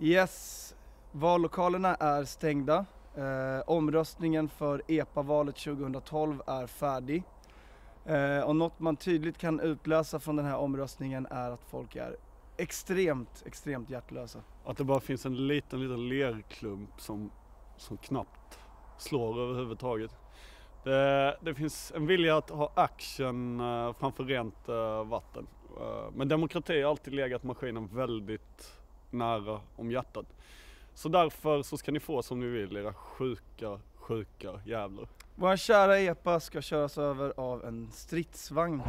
Yes, vallokalerna är stängda. Eh, omröstningen för EPA-valet 2012 är färdig. Eh, och något man tydligt kan utläsa från den här omröstningen är att folk är extremt, extremt hjärtlösa. Att det bara finns en liten, liten lerklump som, som knappt slår överhuvudtaget. Det, det finns en vilja att ha action eh, framför rent eh, vatten. Eh, men demokrati har alltid legat maskinen väldigt nära om hjärtat. Så därför så ska ni få som ni vill era sjuka, sjuka jävlar. Våra kära EPA ska köras över av en stridsvagn.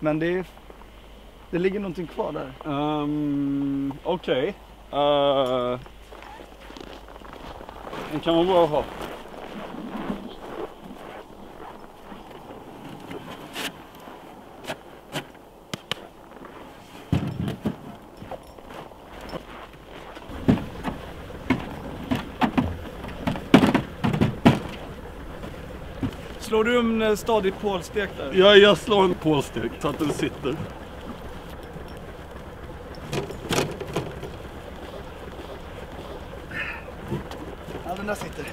Men det, det ligger någonting kvar där. Um, Okej. Eh, det kan vara bra att ha. Slår du en eh, stadig pålstek där? Ja, jag slår en påstek så att den sitter. Ja, den där sitter.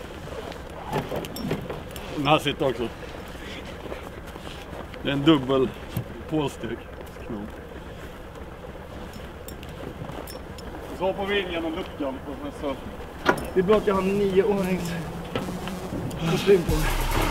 Den här sitter också. Det är en dubbel påstek. Kanon. Slå på vingen och luckan. Det är bra att jag har nioårings kostym på mig.